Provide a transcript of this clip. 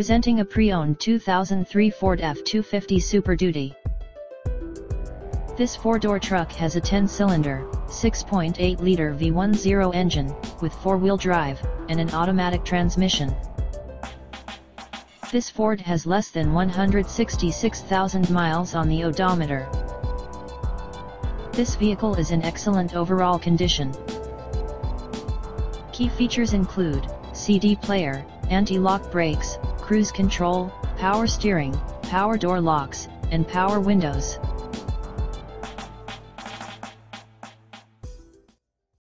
Presenting a pre-owned 2003 Ford F-250 Super Duty. This four-door truck has a 10-cylinder, 6.8-liter V10 engine, with four-wheel drive, and an automatic transmission. This Ford has less than 166,000 miles on the odometer. This vehicle is in excellent overall condition. Key features include, CD player, anti-lock brakes, cruise control, power steering, power door locks, and power windows.